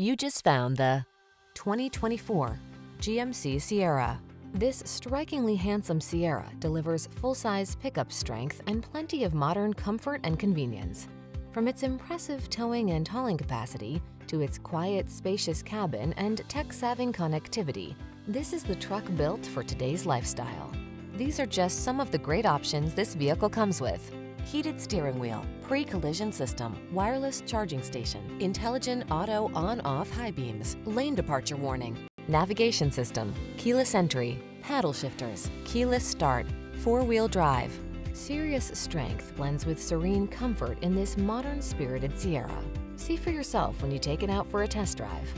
You just found the 2024 GMC Sierra. This strikingly handsome Sierra delivers full-size pickup strength and plenty of modern comfort and convenience. From its impressive towing and hauling capacity to its quiet, spacious cabin and tech-savvy connectivity, this is the truck built for today's lifestyle. These are just some of the great options this vehicle comes with. Heated steering wheel, pre-collision system, wireless charging station, intelligent auto on-off high beams, lane departure warning, navigation system, keyless entry, paddle shifters, keyless start, four-wheel drive. Serious strength blends with serene comfort in this modern spirited Sierra. See for yourself when you take it out for a test drive.